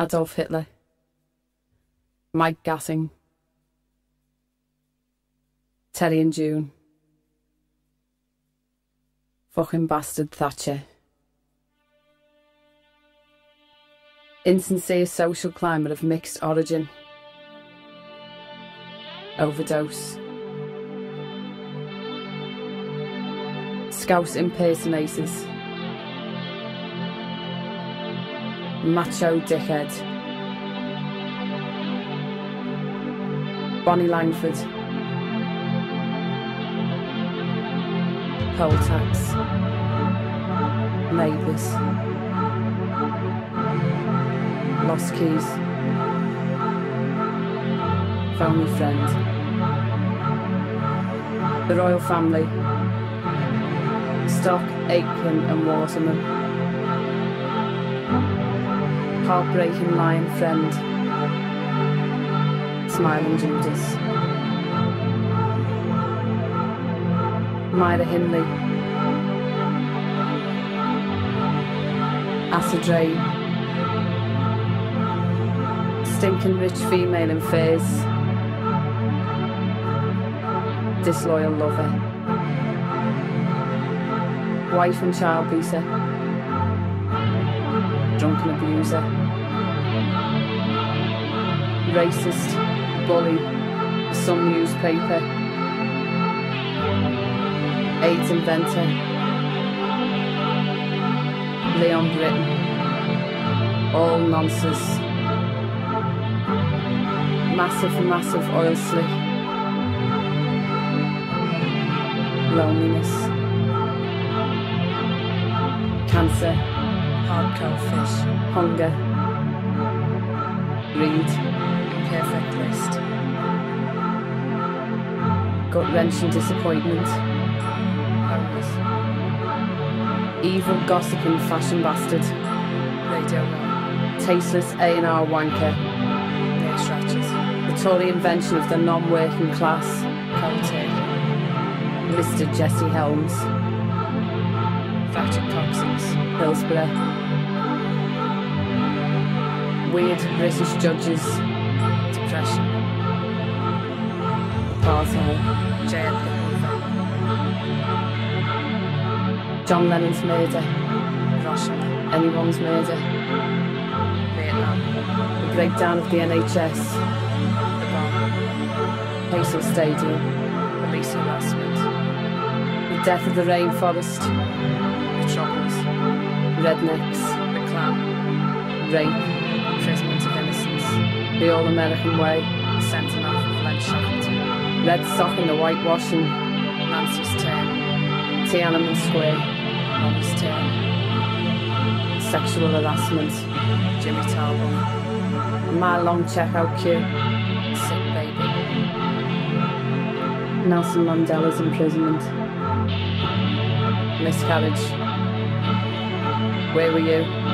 Adolf Hitler, Mike Gatting, Terry and June, fucking bastard Thatcher. Insincere social climate of mixed origin. Overdose. Scouse impersonators. Macho dickhead. Bonnie Langford. Poll tax. Neighbours. Lost keys. Family friend. The royal family. Stock, Aitken and Waterman. Heartbreaking lion friend. Smiling Judas. Myra Hindley. Acid rain. Stinking rich female in phase, Disloyal lover. Wife and child beater. Drunken abuser. Racist. Bully. Some newspaper. AIDS inventor. Leon Brittan. All nonsense. Massive, massive oil slick. Loneliness. Cancer. Hardcore fish. Hunger. Greed. Perfect list. Gut wrenching disappointment. Homeless. Evil gossiping fashion bastard. Radio Tasteless A&R wanker. Bear scratches. The Tory invention of the non-working class. Cold. Mr. Jesse Helms. Fractured coccyx. Hillsborough. Weird British judges. Depression. Apartheid. J. Edgar Hoover. John Lennon's murder. Russia. Anyone's murder. Vietnam. The breakdown of the NHS. The bomb. Heysel Stadium. Police harassment. Death of the rainforest. Metropolis. Rednecks. The Klan. Rape. Imprisonment of innocents. The all-American way. Sending off of Len Shackleton. Red sock and the whitewashing. Nancy's turn. Tiananmen Square. Molly's turn. Sexual harassment. Jimmy Tarbuck. My long checkout queue. Sick baby. Nelson Mandela's imprisonment. Miscarriage. Where were you?